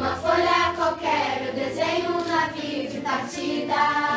Numa folha qualquer eu desenho um navio de partida.